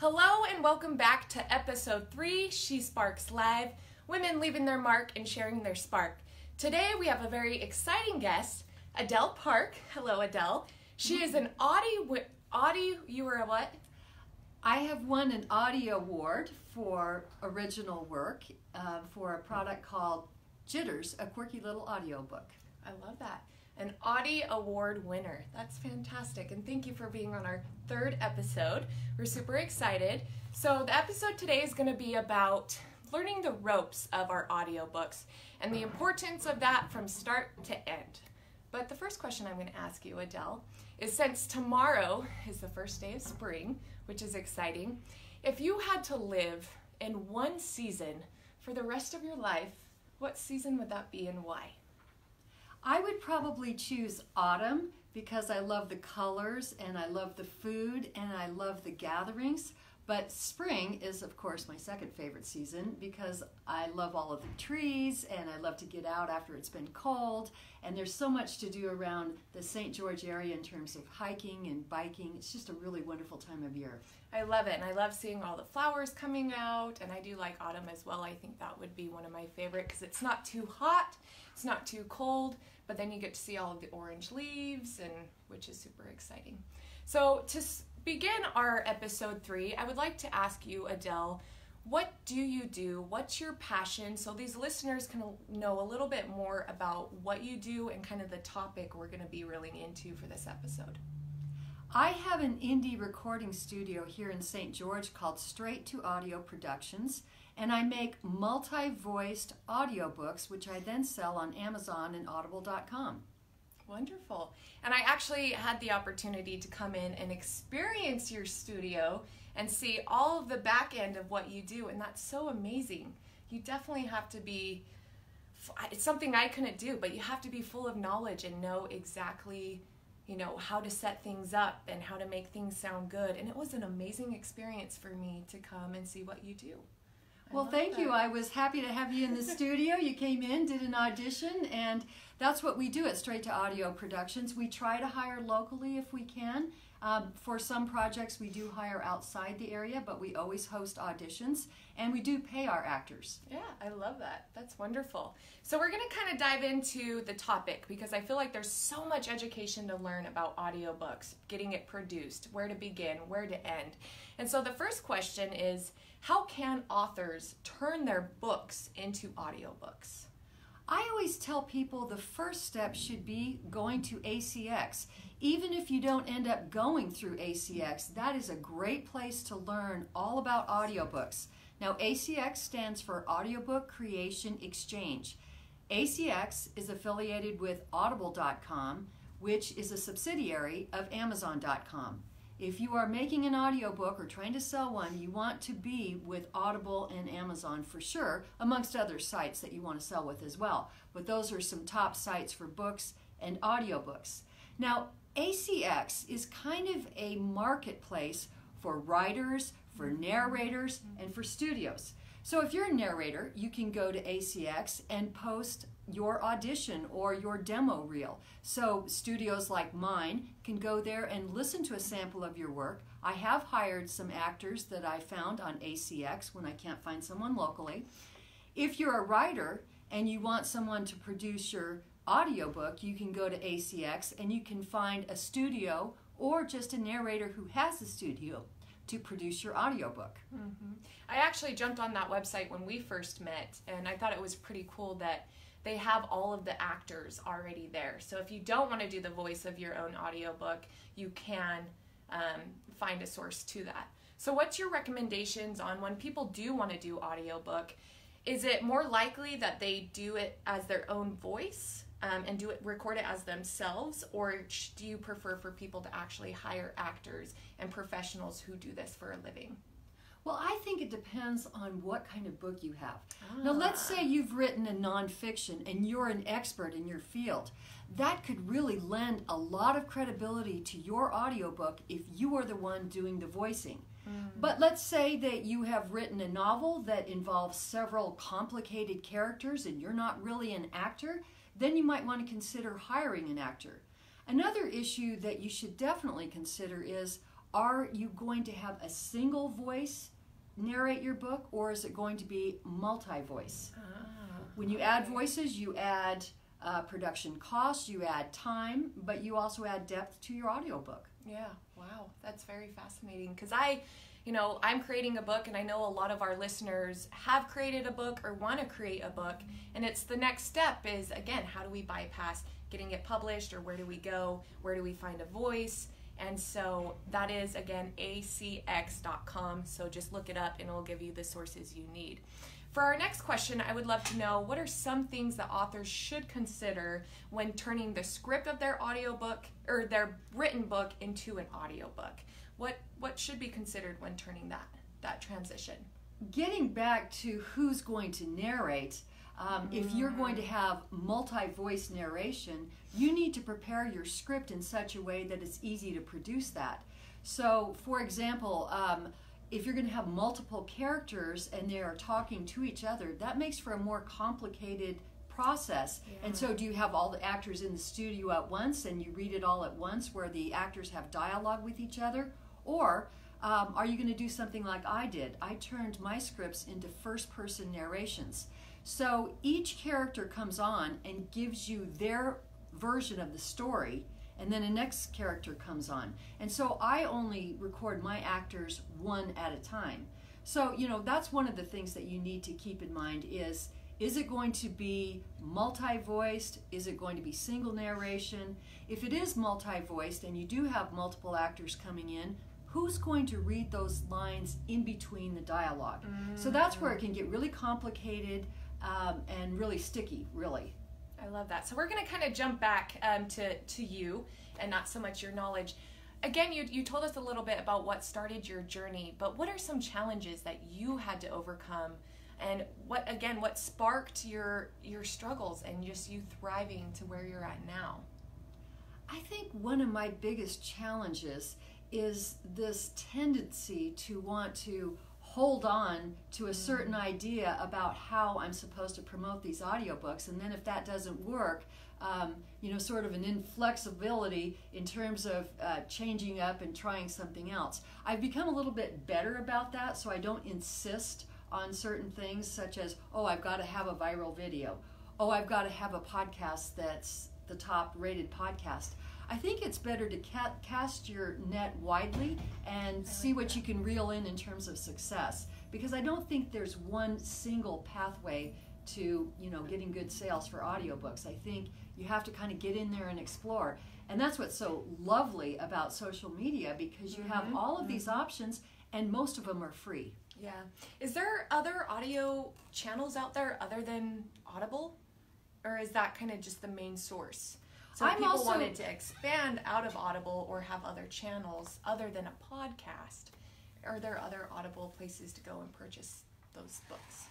Hello and welcome back to episode three, She Sparks Live Women Leaving Their Mark and Sharing Their Spark. Today we have a very exciting guest, Adele Park. Hello, Adele. She is an Audie, Audie, you were a what? I have won an Audie Award for original work uh, for a product called Jitters, a quirky little audiobook. I love that. An Audie Award winner. That's fantastic. And thank you for being on our third episode. We're super excited. So, the episode today is going to be about learning the ropes of our audiobooks and the importance of that from start to end. But the first question I'm going to ask you, Adele, is since tomorrow is the first day of spring, which is exciting, if you had to live in one season for the rest of your life, what season would that be and why? I would probably choose autumn because I love the colors and I love the food and I love the gatherings. But spring is, of course, my second favorite season because I love all of the trees and I love to get out after it's been cold. And there's so much to do around the St. George area in terms of hiking and biking. It's just a really wonderful time of year. I love it, and I love seeing all the flowers coming out, and I do like autumn as well. I think that would be one of my favorite because it's not too hot, it's not too cold, but then you get to see all of the orange leaves, and which is super exciting. So to begin our episode three, I would like to ask you, Adele, what do you do? What's your passion? So these listeners can know a little bit more about what you do and kind of the topic we're going to be reeling into for this episode. I have an indie recording studio here in St. George called Straight to Audio Productions, and I make multi voiced audiobooks, which I then sell on Amazon and Audible.com. Wonderful. And I actually had the opportunity to come in and experience your studio and see all of the back end of what you do, and that's so amazing. You definitely have to be, it's something I couldn't do, but you have to be full of knowledge and know exactly you know, how to set things up and how to make things sound good. And it was an amazing experience for me to come and see what you do. Well, thank that. you. I was happy to have you in the studio. You came in, did an audition, and that's what we do at Straight to Audio Productions. We try to hire locally if we can. Um, for some projects, we do hire outside the area, but we always host auditions and we do pay our actors. Yeah, I love that. That's wonderful. So, we're going to kind of dive into the topic because I feel like there's so much education to learn about audiobooks, getting it produced, where to begin, where to end. And so, the first question is how can authors turn their books into audiobooks? I always tell people the first step should be going to ACX. Even if you don't end up going through ACX, that is a great place to learn all about audiobooks. Now, ACX stands for Audiobook Creation Exchange. ACX is affiliated with Audible.com, which is a subsidiary of Amazon.com. If you are making an audiobook or trying to sell one, you want to be with Audible and Amazon for sure, amongst other sites that you want to sell with as well. But those are some top sites for books and audiobooks. Now, ACX is kind of a marketplace for writers, for narrators, and for studios. So if you're a narrator, you can go to ACX and post your audition or your demo reel. So studios like mine can go there and listen to a sample of your work. I have hired some actors that I found on ACX when I can't find someone locally. If you're a writer and you want someone to produce your audiobook, you can go to ACX and you can find a studio or just a narrator who has a studio to produce your audiobook. Mm-hmm. I actually jumped on that website when we first met, and I thought it was pretty cool that they have all of the actors already there. So if you don't want to do the voice of your own audiobook, you can um, find a source to that. So, what's your recommendations on when people do want to do audiobook? Is it more likely that they do it as their own voice um, and do it record it as themselves, or do you prefer for people to actually hire actors and professionals who do this for a living? Well, I think it depends on what kind of book you have. Ah. Now, let's say you've written a nonfiction and you're an expert in your field. That could really lend a lot of credibility to your audiobook if you are the one doing the voicing. Mm. But let's say that you have written a novel that involves several complicated characters and you're not really an actor, then you might want to consider hiring an actor. Another issue that you should definitely consider is are you going to have a single voice narrate your book or is it going to be multi voice? Ah, When you add voices, you add uh, production costs, you add time, but you also add depth to your audiobook. Yeah, wow, that's very fascinating because I, you know, I'm creating a book and I know a lot of our listeners have created a book or want to create a book and it's the next step is again, how do we bypass getting it published or where do we go? Where do we find a voice? And so that is again acx.com. So just look it up and it'll give you the sources you need. For our next question, I would love to know what are some things that authors should consider when turning the script of their audiobook or their written book into an audiobook? What what should be considered when turning that that transition? Getting back to who's going to narrate, um, if you're going to have multi voice narration, you need to prepare your script in such a way that it's easy to produce that. So, for example, um, if you're going to have multiple characters and they are talking to each other, that makes for a more complicated process. And so, do you have all the actors in the studio at once and you read it all at once where the actors have dialogue with each other? Or um, are you going to do something like I did? I turned my scripts into first person narrations. So each character comes on and gives you their version of the story, and then a next character comes on. And so I only record my actors one at a time. So, you know, that's one of the things that you need to keep in mind is is it going to be multi-voiced? Is it going to be single narration? If it is multi-voiced and you do have multiple actors coming in, who's going to read those lines in between the dialogue? So that's where it can get really complicated um, and really sticky, really. I love that. So we're going to kind of jump back um, to to you and not so much your knowledge. Again, you you told us a little bit about what started your journey, but what are some challenges that you had to overcome, and what again what sparked your your struggles and just you thriving to where you're at now? I think one of my biggest challenges is this tendency to want to hold on to a certain idea about how I'm supposed to promote these audiobooks. And then if that doesn't work, um, you know, sort of an inflexibility in terms of uh, changing up and trying something else. I've become a little bit better about that, so I don't insist on certain things such as, oh, I've got to have a viral video. Oh, I've got to have a podcast that's the top rated podcast. I think it's better to ca- cast your net widely and see what you can reel in in terms of success because I don't think there's one single pathway to you know getting good sales for audiobooks. I think you have to kind of get in there and explore. And that's what's so lovely about social media because you have mm-hmm. all of these mm-hmm. options and most of them are free. Yeah. Is there other audio channels out there other than Audible? Or is that kind of just the main source? So if I'm people also- wanted to expand out of Audible or have other channels other than a podcast, are there other Audible places to go and purchase those books?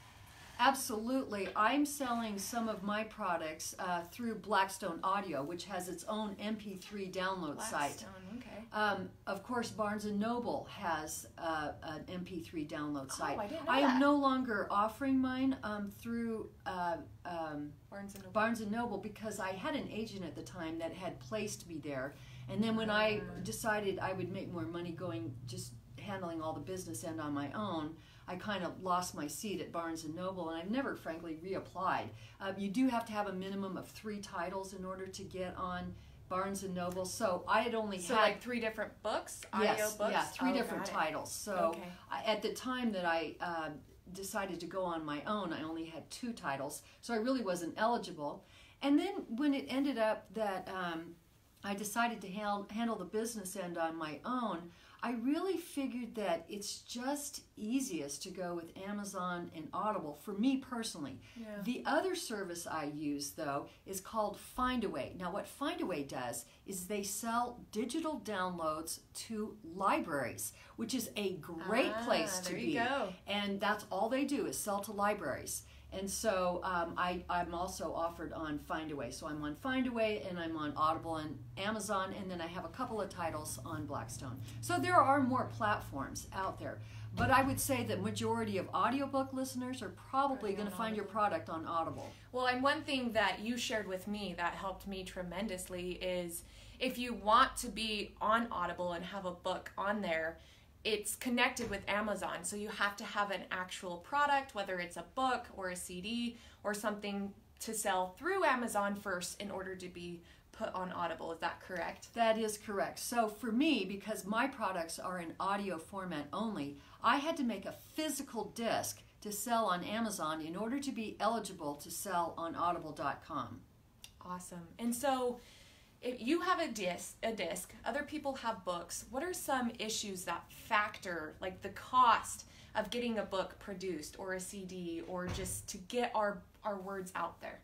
Absolutely. I'm selling some of my products uh, through Blackstone Audio, which has its own MP3 download site. Okay. Um, of course, Barnes and Noble has uh, an MP3 download site. Oh, I didn't know am that. no longer offering mine um, through uh, um, Barnes and Noble. Barnes and Noble because I had an agent at the time that had placed me there, and then when I Ah. decided I would make more money going just handling all the business end on my own. I kind of lost my seat at Barnes and Noble, and I've never, frankly, reapplied. Um, you do have to have a minimum of three titles in order to get on Barnes and Noble. So I had only So had like three different books, audio yes, books. yeah, three Oh, different titles. So Okay. I, at the time that I um decided to go on my own, I only had two titles, so I really wasn't eligible. And then when it ended up that um, I decided to handle the business end on my own, I really figured that it's just easiest to go with Amazon and Audible for me personally. Yeah. The other service I use though is called Findaway. Now what Findaway does is they sell digital downloads to libraries, which is a great Ah, place to there be. go. And that's all they do is sell to libraries. And so um, I, I'm also offered on Findaway. So I'm on Findaway and I'm on Audible and Amazon, and then I have a couple of titles on Blackstone. So there are more platforms out there. But I would say that majority of audiobook listeners are probably going to find your product on Audible. Well, and one thing that you shared with me that helped me tremendously is if you want to be on Audible and have a book on there, it's connected with Amazon. So you have to have an actual product, whether it's a book or a CD or something to sell through Amazon first in order to be put on Audible. Is that correct? That is correct. So for me, because my products are in audio format only, I had to make a physical disc to sell on Amazon in order to be eligible to sell on audible.com. Awesome. And so if you have a disc, a disc, other people have books. What are some issues that factor like the cost of getting a book produced or a CD or just to get our our words out there?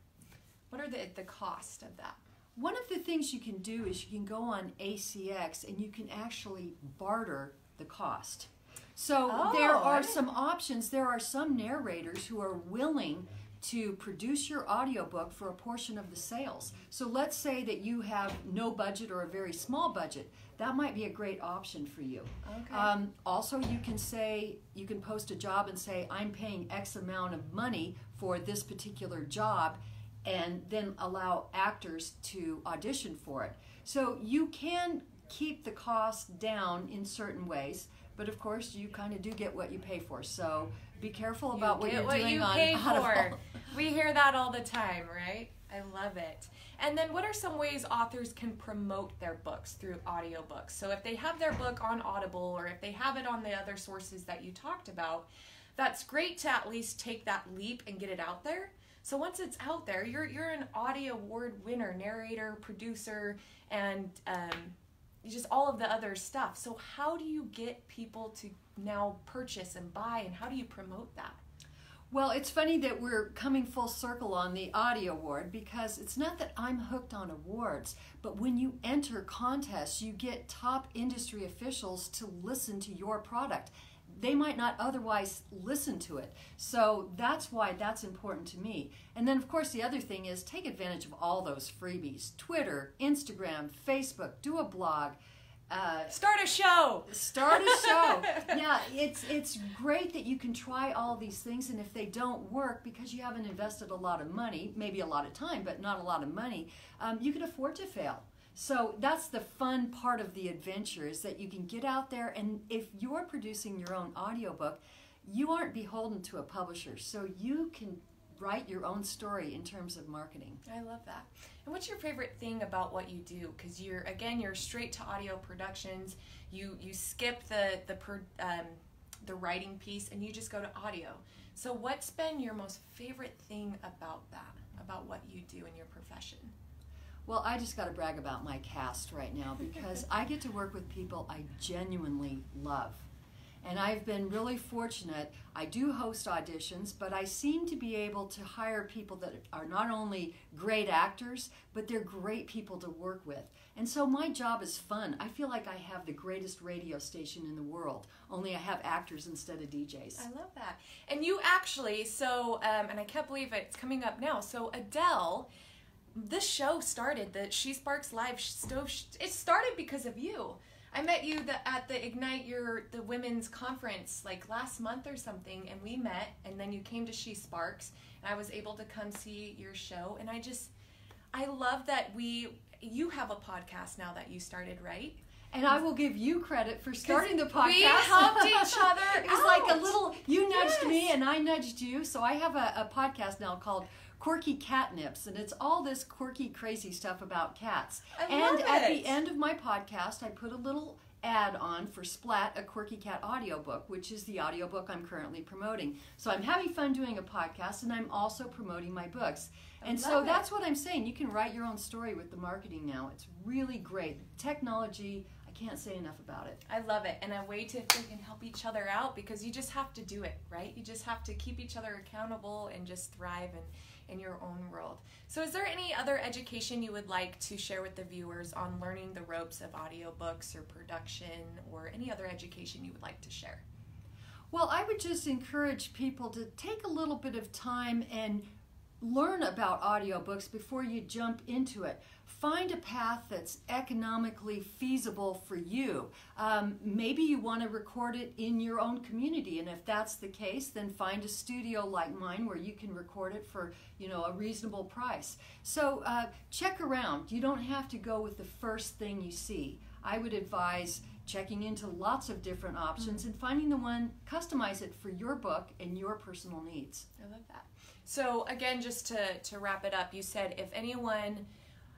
What are the the cost of that? One of the things you can do is you can go on ACX and you can actually barter the cost. So Oh, there are didn't- some options. There are some narrators who are willing to produce your audiobook for a portion of the sales. So let's say that you have no budget or a very small budget. That might be a great option for you. Okay. Um, also, you can say, you can post a job and say, I'm paying X amount of money for this particular job, and then allow actors to audition for it. So you can keep the cost down in certain ways, but of course, you kind of do get what you pay for. So be careful about you what you're what doing you on pay Audible. for. We hear that all the time, right? I love it. And then what are some ways authors can promote their books through audiobooks? So if they have their book on Audible or if they have it on the other sources that you talked about, that's great to at least take that leap and get it out there. So once it's out there, you're you're an Audie award winner, narrator, producer, and um, just all of the other stuff. So how do you get people to now purchase and buy, and how do you promote that? Well, it's funny that we're coming full circle on the Audie award because it's not that I'm hooked on awards, but when you enter contests, you get top industry officials to listen to your product. They might not otherwise listen to it. So that's why that's important to me. And then, of course, the other thing is take advantage of all those freebies Twitter, Instagram, Facebook, do a blog. Uh, Start a show. start a show yeah it's it's great that you can try all these things and if they don't work because you haven't invested a lot of money maybe a lot of time but not a lot of money um, you can afford to fail so that's the fun part of the adventure is that you can get out there and if you're producing your own audiobook you aren't beholden to a publisher so you can write your own story in terms of marketing I love that. And what's your favorite thing about what you do? Because you're again, you're straight to audio productions. You you skip the the pro, um, the writing piece and you just go to audio. So what's been your most favorite thing about that? About what you do in your profession? Well, I just got to brag about my cast right now because I get to work with people I genuinely love. And I've been really fortunate. I do host auditions, but I seem to be able to hire people that are not only great actors, but they're great people to work with. And so my job is fun. I feel like I have the greatest radio station in the world, only I have actors instead of DJs. I love that. And you actually, so, um, and I can't believe it's coming up now. So Adele, this show started, the She Sparks Live Stove, it started because of you. I met you the, at the Ignite Your the Women's Conference like last month or something, and we met, and then you came to She Sparks, and I was able to come see your show, and I just, I love that we, you have a podcast now that you started, right? And I will give you credit for starting the podcast. we helped each other it was like a little, you nudged me and I nudged you. So I have a, a podcast now called Quirky Catnips, and it's all this quirky, crazy stuff about cats. I and at the end of my podcast, I put a little ad on for Splat, a Quirky Cat audiobook, which is the audiobook I'm currently promoting. So I'm having fun doing a podcast and I'm also promoting my books. I And so it. that's what I'm saying. You can write your own story with the marketing now. It's really great. Technology, can't say enough about it. I love it, and a way to freaking help each other out because you just have to do it, right? You just have to keep each other accountable and just thrive in, in your own world. So, is there any other education you would like to share with the viewers on learning the ropes of audiobooks or production or any other education you would like to share? Well, I would just encourage people to take a little bit of time and learn about audiobooks before you jump into it. Find a path that's economically feasible for you. Um, maybe you want to record it in your own community, and if that's the case, then find a studio like mine where you can record it for you know a reasonable price. So uh, check around. You don't have to go with the first thing you see. I would advise checking into lots of different options mm-hmm. and finding the one customize it for your book and your personal needs. I love that. So again, just to to wrap it up, you said if anyone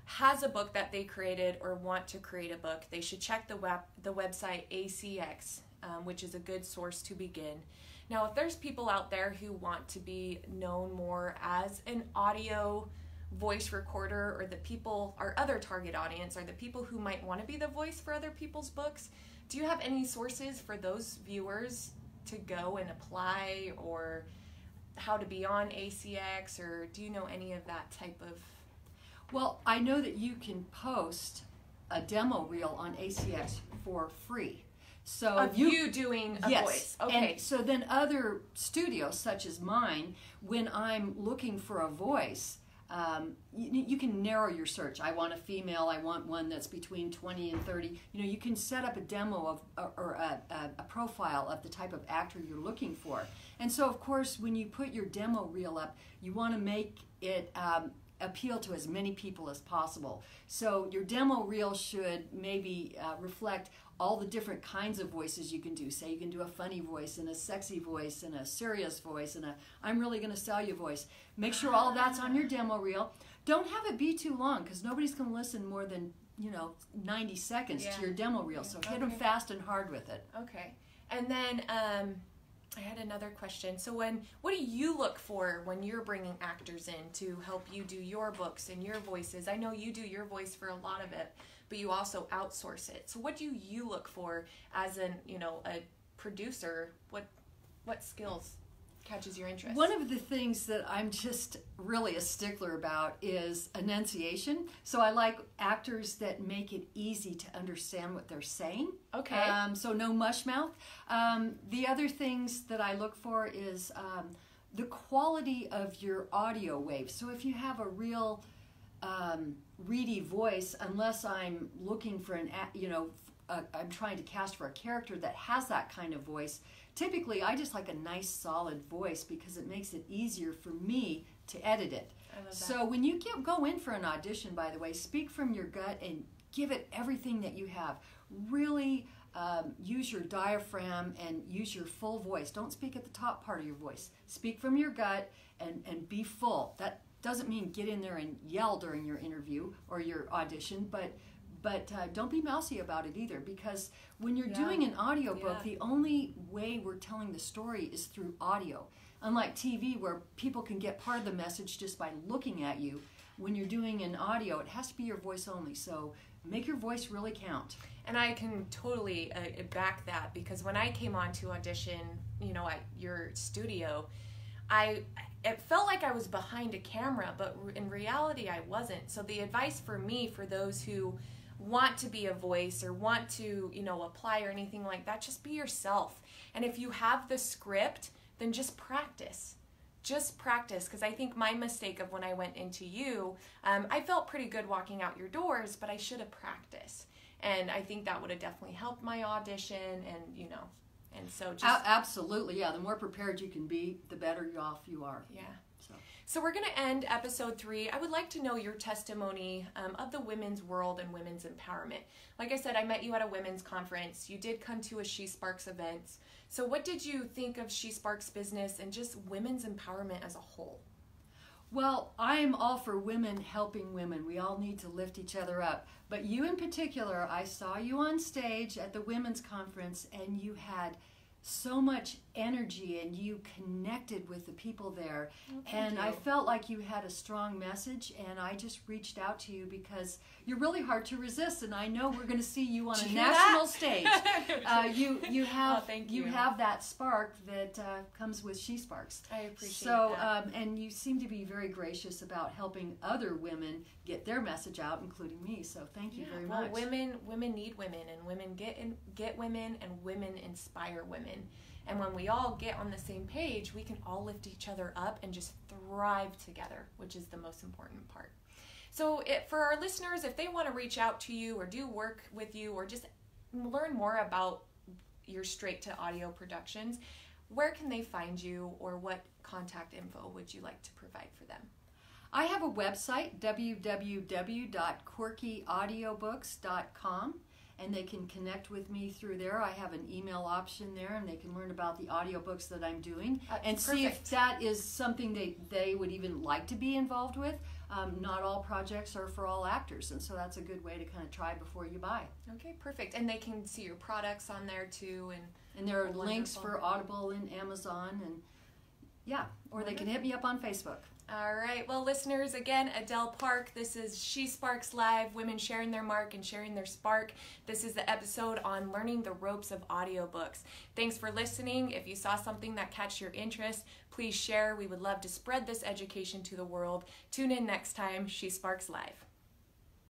has a book that they created or want to create a book, they should check the web the website ACX, um, which is a good source to begin. Now, if there's people out there who want to be known more as an audio voice recorder or the people our other target audience are the people who might want to be the voice for other people's books do you have any sources for those viewers to go and apply or how to be on ACX or do you know any of that type of? Well I know that you can post a demo reel on ACX for free. So of you, you doing a yes. voice. Okay. and so then other studios such as mine when I'm looking for a voice um, you, you, can narrow your search. I want a female. I want one that's between 20 and 30. You know, you can set up a demo of or a, a, a, profile of the type of actor you're looking for. And so, of course, when you put your demo reel up, you want to make it um, appeal to as many people as possible. So your demo reel should maybe uh, reflect all the different kinds of voices you can do. Say you can do a funny voice and a sexy voice and a serious voice and a I'm really going to sell you voice. Make sure all that's on your demo reel. Don't have it be too long because nobody's going to listen more than you know 90 seconds yeah. to your demo reel. So hit them fast and hard with it. Okay. And then um, I had another question. So when what do you look for when you're bringing actors in to help you do your books and your voices? I know you do your voice for a lot of it but you also outsource it. So what do you look for as an, you know, a producer? What what skills catches your interest? One of the things that I'm just really a stickler about is enunciation. So I like actors that make it easy to understand what they're saying. Okay. Um, so no mush mouth. Um, the other things that I look for is um, the quality of your audio wave. So if you have a real um, reedy voice unless I'm looking for an, you know, i am trying to cast for a character that has that kind of voice. Typically, I just like a nice solid voice because it makes it easier for me to edit it. So when you get, go in for an audition, by the way, speak from your gut and give it everything that you have. Really um, use your diaphragm and use your full voice. Don't speak at the top part of your voice. Speak from your gut and, and be full. That doesn't mean get in there and yell during your interview or your audition, but but uh, don't be mousy about it either because when you're yeah. doing an audiobook, yeah. the only way we're telling the story is through audio. Unlike TV, where people can get part of the message just by looking at you, when you're doing an audio, it has to be your voice only. So make your voice really count. And I can totally uh, back that because when I came on to audition, you know, at your studio, I it felt like I was behind a camera, but in reality, I wasn't. So the advice for me, for those who want to be a voice or want to, you know, apply or anything like that, just be yourself. And if you have the script, then just practice. Just practice, because I think my mistake of when I went into you, um, I felt pretty good walking out your doors, but I should have practiced. And I think that would have definitely helped my audition and, you know, and so just absolutely, yeah. The more prepared you can be, the better off you are. Yeah. So, we're going to end episode three. I would like to know your testimony um, of the women's world and women's empowerment. Like I said, I met you at a women's conference. You did come to a She Sparks event. So, what did you think of She Sparks business and just women's empowerment as a whole? Well, I am all for women helping women. We all need to lift each other up. But you in particular, I saw you on stage at the women's conference and you had so much energy and you connected with the people there. Oh, and you. I felt like you had a strong message and I just reached out to you because you're really hard to resist and I know we're going to see you on a national that? stage. Uh, you you have oh, you. you. have that spark that uh, comes with She Sparks. I appreciate so, that. Um, and you seem to be very gracious about helping other women get their message out, including me. So thank you yeah, very well, much. Women women need women and women get in, get women and women inspire women. In. And when we all get on the same page, we can all lift each other up and just thrive together, which is the most important part. So, it, for our listeners, if they want to reach out to you or do work with you or just learn more about your straight to audio productions, where can they find you or what contact info would you like to provide for them? I have a website, www.quirkyaudiobooks.com, and they can connect with me through there. I have an email option there, and they can learn about the audiobooks that I'm doing That's and see if that is something they, they would even like to be involved with. Um, not all projects are for all actors, and so that's a good way to kind of try before you buy. Okay, perfect. And they can see your products on there too. And And there are links Wonderful. for Audible and Amazon, and yeah, or they can hit me up on Facebook. All right, well, listeners, again, Adele Park. This is She Sparks Live, women sharing their mark and sharing their spark. This is the episode on learning the ropes of audiobooks. Thanks for listening. If you saw something that catch your interest, please share. We would love to spread this education to the world. Tune in next time, She Sparks Live.